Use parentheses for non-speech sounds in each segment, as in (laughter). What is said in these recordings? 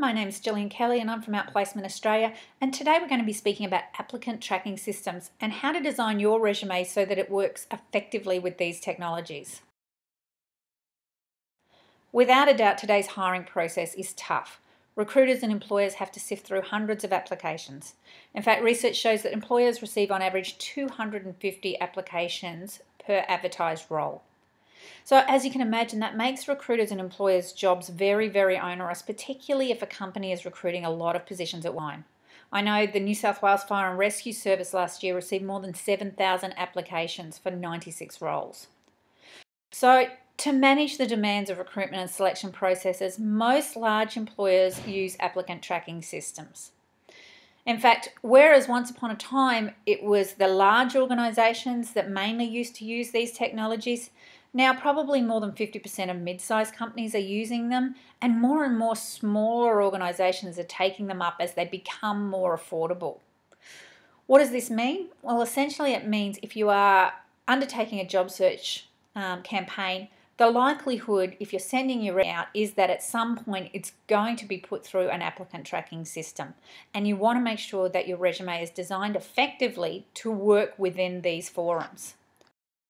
my name is Gillian Kelly and I'm from Outplacement Australia and today we're going to be speaking about applicant tracking systems and how to design your resume so that it works effectively with these technologies. Without a doubt today's hiring process is tough. Recruiters and employers have to sift through hundreds of applications. In fact, research shows that employers receive on average 250 applications per advertised role. So, as you can imagine, that makes recruiters and employers' jobs very, very onerous, particularly if a company is recruiting a lot of positions at one. I know the New South Wales Fire and Rescue Service last year received more than 7,000 applications for 96 roles. So, to manage the demands of recruitment and selection processes, most large employers use applicant tracking systems. In fact, whereas once upon a time it was the large organisations that mainly used to use these technologies, now, probably more than 50% of mid sized companies are using them, and more and more smaller organisations are taking them up as they become more affordable. What does this mean? Well, essentially, it means if you are undertaking a job search um, campaign, the likelihood, if you're sending your out, is that at some point it's going to be put through an applicant tracking system. And you want to make sure that your resume is designed effectively to work within these forums.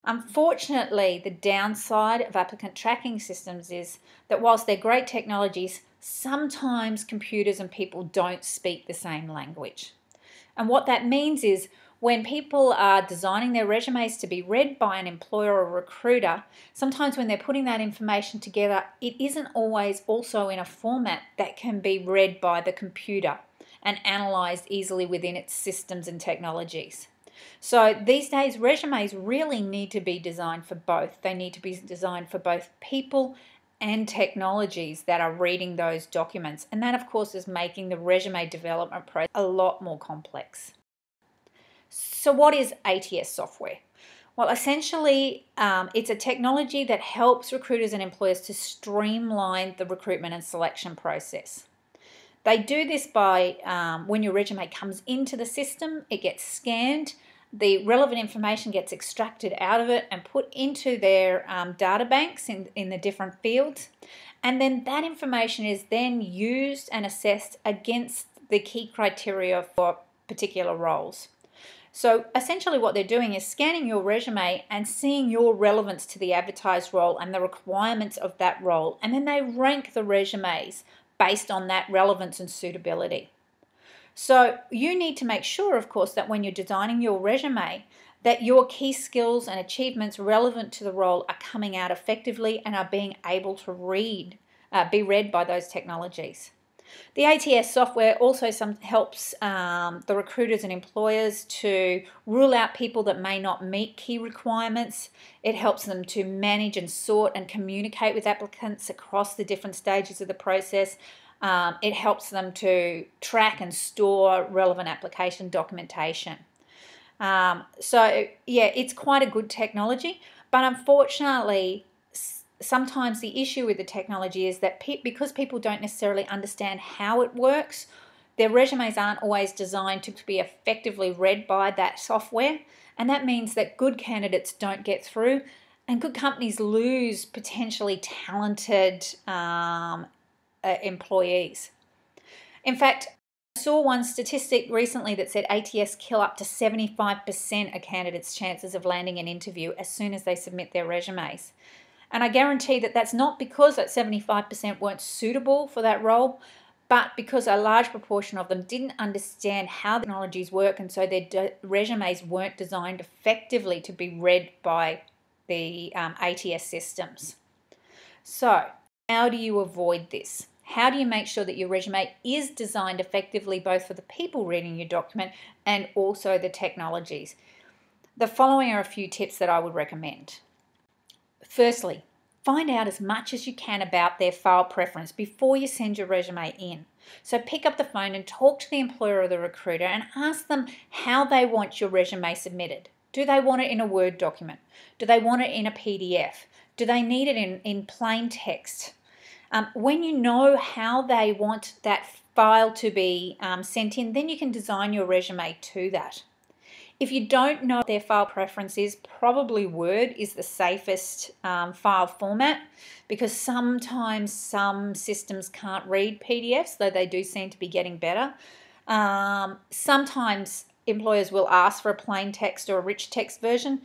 Unfortunately, the downside of applicant tracking systems is that whilst they're great technologies, sometimes computers and people don't speak the same language. And what that means is when people are designing their resumes to be read by an employer or recruiter, sometimes when they're putting that information together, it isn't always also in a format that can be read by the computer and analysed easily within its systems and technologies. So these days, resumes really need to be designed for both. They need to be designed for both people and technologies that are reading those documents. And that, of course, is making the resume development process a lot more complex. So, what is ATS software? Well, essentially, um, it's a technology that helps recruiters and employers to streamline the recruitment and selection process. They do this by um, when your resume comes into the system, it gets scanned the relevant information gets extracted out of it and put into their um, data banks in, in the different fields. And then that information is then used and assessed against the key criteria for particular roles. So essentially, what they're doing is scanning your resume and seeing your relevance to the advertised role and the requirements of that role. And then they rank the resumes based on that relevance and suitability. So you need to make sure, of course, that when you're designing your resume, that your key skills and achievements relevant to the role are coming out effectively and are being able to read, uh, be read by those technologies. The ATS software also some, helps um, the recruiters and employers to rule out people that may not meet key requirements. It helps them to manage and sort and communicate with applicants across the different stages of the process um, it helps them to track and store relevant application documentation. Um, so, yeah, it's quite a good technology, but unfortunately, sometimes the issue with the technology is that pe- because people don't necessarily understand how it works, their resumes aren't always designed to be effectively read by that software, and that means that good candidates don't get through, and good companies lose potentially talented um, uh, employees. In fact, I saw one statistic recently that said ATS kill up to 75% of candidates' chances of landing an interview as soon as they submit their resumes. And I guarantee that that's not because that 75% weren't suitable for that role, but because a large proportion of them didn't understand how the technologies work and so their de- resumes weren't designed effectively to be read by the um, ATS systems. So, how do you avoid this? How do you make sure that your resume is designed effectively both for the people reading your document and also the technologies? The following are a few tips that I would recommend. Firstly, find out as much as you can about their file preference before you send your resume in. So pick up the phone and talk to the employer or the recruiter and ask them how they want your resume submitted. Do they want it in a Word document? Do they want it in a PDF? Do they need it in, in plain text? Um, when you know how they want that file to be um, sent in, then you can design your resume to that. If you don't know their file preference is, probably Word is the safest um, file format because sometimes some systems can't read PDFs, though they do seem to be getting better. Um, sometimes employers will ask for a plain text or a rich text version.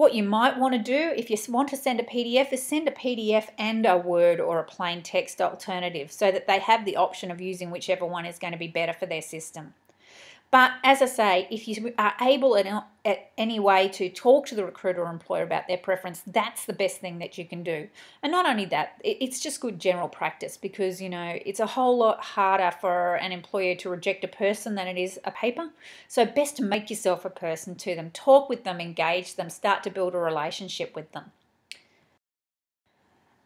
What you might want to do if you want to send a PDF is send a PDF and a Word or a plain text alternative so that they have the option of using whichever one is going to be better for their system. But as I say, if you are able in, at any way to talk to the recruiter or employer about their preference, that's the best thing that you can do. And not only that, it's just good general practice because, you know, it's a whole lot harder for an employer to reject a person than it is a paper. So, best to make yourself a person to them, talk with them, engage them, start to build a relationship with them.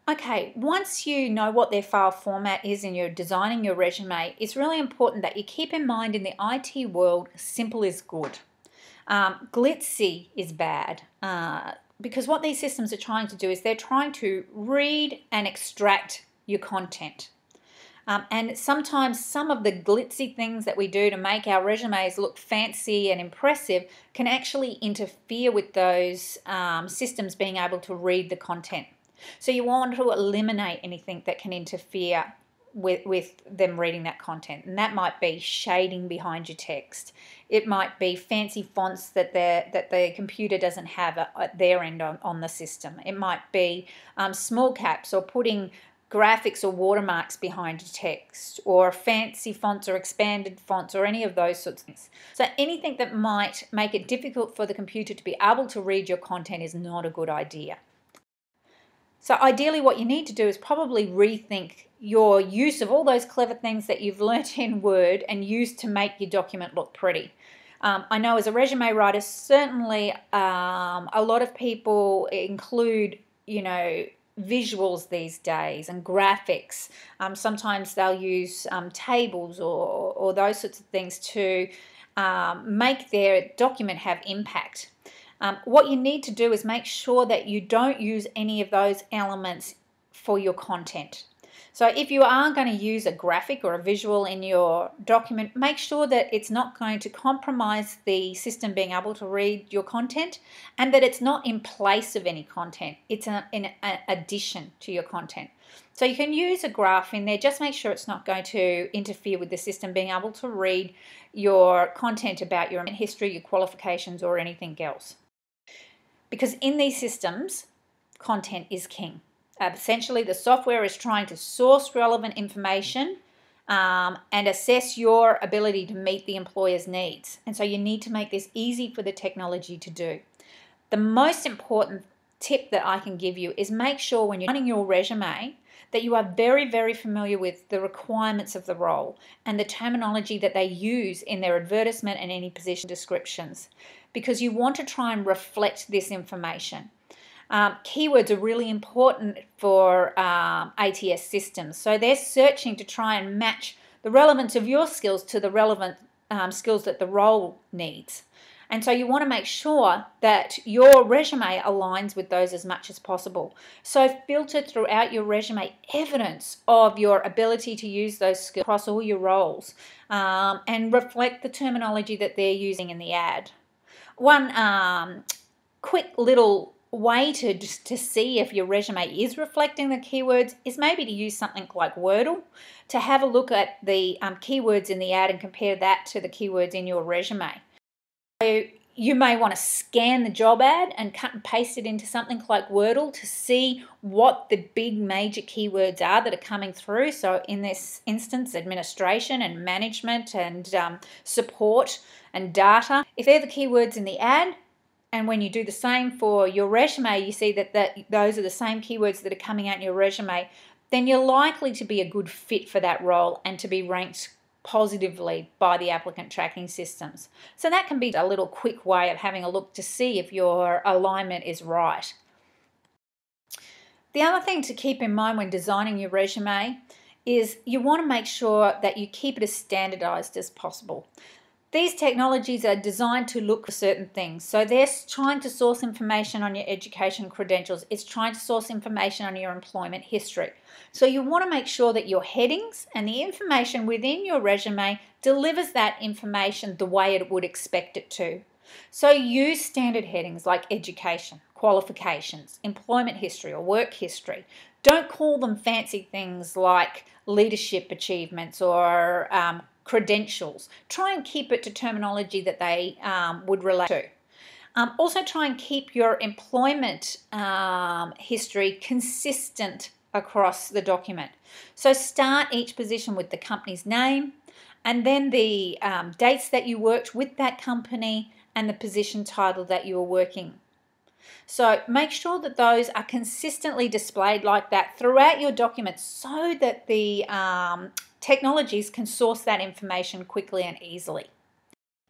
Okay, once you know what their file format is and you're designing your resume, it's really important that you keep in mind in the IT world, simple is good. Um, glitzy is bad uh, because what these systems are trying to do is they're trying to read and extract your content. Um, and sometimes some of the glitzy things that we do to make our resumes look fancy and impressive can actually interfere with those um, systems being able to read the content. So you want to eliminate anything that can interfere with, with them reading that content. And that might be shading behind your text. It might be fancy fonts that, that the computer doesn't have at their end on, on the system. It might be um, small caps or putting graphics or watermarks behind your text or fancy fonts or expanded fonts or any of those sorts of things. So anything that might make it difficult for the computer to be able to read your content is not a good idea. So ideally what you need to do is probably rethink your use of all those clever things that you've (laughs) learnt in Word and used to make your document look pretty. Um, I know as a resume writer, certainly um, a lot of people include, you know, visuals these days and graphics. Um, sometimes they'll use um, tables or, or those sorts of things to um, make their document have impact. Um, what you need to do is make sure that you don't use any of those elements for your content. So if you are going to use a graphic or a visual in your document, make sure that it's not going to compromise the system being able to read your content and that it's not in place of any content. It's an, an addition to your content. So you can use a graph in there, just make sure it's not going to interfere with the system being able to read your content about your history, your qualifications or anything else. Because in these systems, content is king. Uh, essentially, the software is trying to source relevant information um, and assess your ability to meet the employer's needs. And so you need to make this easy for the technology to do. The most important tip that I can give you is make sure when you're running your resume that you are very, very familiar with the requirements of the role and the terminology that they use in their advertisement and any position descriptions because you want to try and reflect this information. Um, keywords are really important for um, ATS systems. So they're searching to try and match the relevance of your skills to the relevant um, skills that the role needs. And so you want to make sure that your resume aligns with those as much as possible. So filter throughout your resume evidence of your ability to use those skills across all your roles um, and reflect the terminology that they're using in the ad. One um, quick little way to just to see if your resume is reflecting the keywords is maybe to use something like Wordle to have a look at the um, keywords in the ad and compare that to the keywords in your resume. So you may want to scan the job ad and cut and paste it into something like Wordle to see what the big major keywords are that are coming through. So in this instance, administration and management and um, support and data. If they're the keywords in the ad, and when you do the same for your resume, you see that, that those are the same keywords that are coming out in your resume, then you're likely to be a good fit for that role and to be ranked positively by the applicant tracking systems. So that can be a little quick way of having a look to see if your alignment is right. The other thing to keep in mind when designing your resume is you want to make sure that you keep it as standardized as possible. These technologies are designed to look for certain things. So they're trying to source information on your education credentials. It's trying to source information on your employment history. So you want to make sure that your headings and the information within your resume delivers that information the way it would expect it to. So use standard headings like education, qualifications, employment history, or work history. Don't call them fancy things like leadership achievements or um, credentials. Try and keep it to terminology that they um, would relate to. Um, also, try and keep your employment um, history consistent across the document. So, start each position with the company's name and then the um, dates that you worked with that company and the position title that you were working. So, make sure that those are consistently displayed like that throughout your document so that the um, technologies can source that information quickly and easily.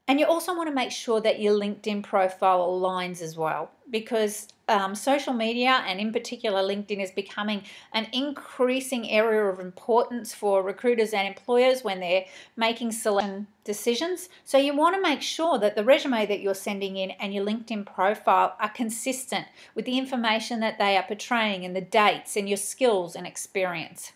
And you also want to make sure that your LinkedIn profile aligns as well because um, social media and in particular LinkedIn is becoming an increasing area of importance for recruiters and employers when they're making selection decisions. So you want to make sure that the resume that you're sending in and your LinkedIn profile are consistent with the information that they are portraying and the dates and your skills and experience.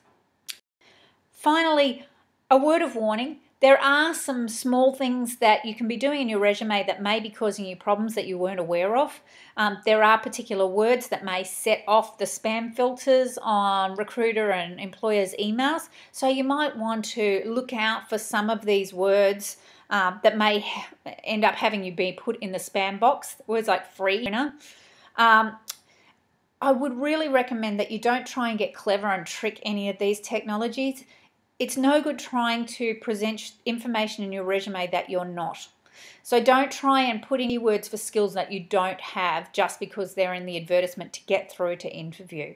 Finally, a word of warning there are some small things that you can be doing in your resume that may be causing you problems that you weren't aware of. Um, there are particular words that may set off the spam filters on recruiter and employers' emails. So you might want to look out for some of these words um, that may end up having you be put in the spam box. Words like free, you know. Um, I would really recommend that you don't try and get clever and trick any of these technologies it's no good trying to present information in your resume that you're not. So don't try and put in words for skills that you don't have just because they're in the advertisement to get through to interview.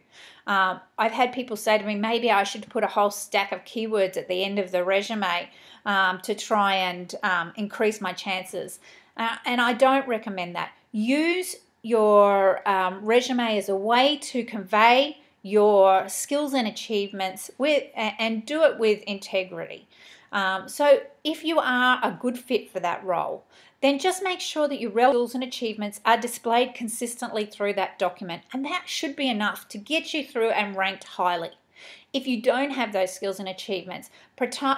Um, I've had people say to me, maybe I should put a whole stack of keywords at the end of the resume um, to try and um, increase my chances. Uh, and I don't recommend that. Use your um, resume as a way to convey your skills and achievements with and do it with integrity. Um, so if you are a good fit for that role, then just make sure that your skills and achievements are displayed consistently through that document, and that should be enough to get you through and ranked highly. If you don't have those skills and achievements,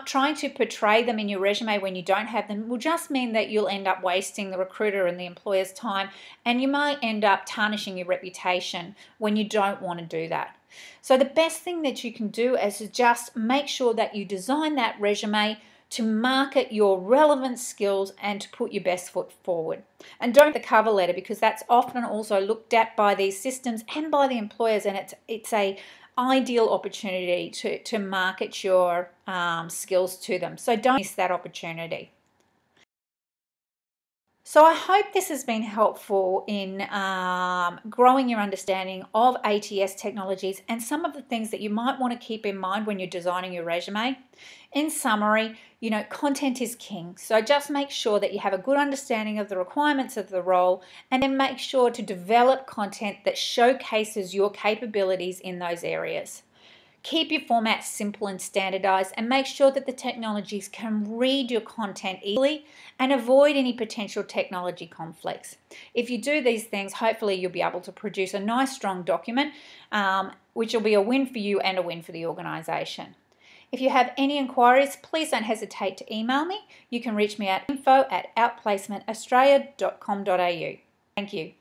trying to portray them in your resume when you don't have them will just mean that you'll end up wasting the recruiter and the employer's time, and you might end up tarnishing your reputation when you don't want to do that. So, the best thing that you can do is just make sure that you design that resume to market your relevant skills and to put your best foot forward. And don't the cover letter because that's often also looked at by these systems and by the employers, and it's it's a ideal opportunity to, to market your um, skills to them. So don't miss that opportunity. So I hope this has been helpful in um, growing your understanding of ATS technologies and some of the things that you might want to keep in mind when you're designing your resume. In summary, you know, content is king. So just make sure that you have a good understanding of the requirements of the role and then make sure to develop content that showcases your capabilities in those areas. Keep your format simple and standardized and make sure that the technologies can read your content easily and avoid any potential technology conflicts. If you do these things, hopefully you'll be able to produce a nice strong document um, which will be a win for you and a win for the organisation. If you have any inquiries, please don't hesitate to email me. You can reach me at info at outplacementaustralia.com.au. Thank you.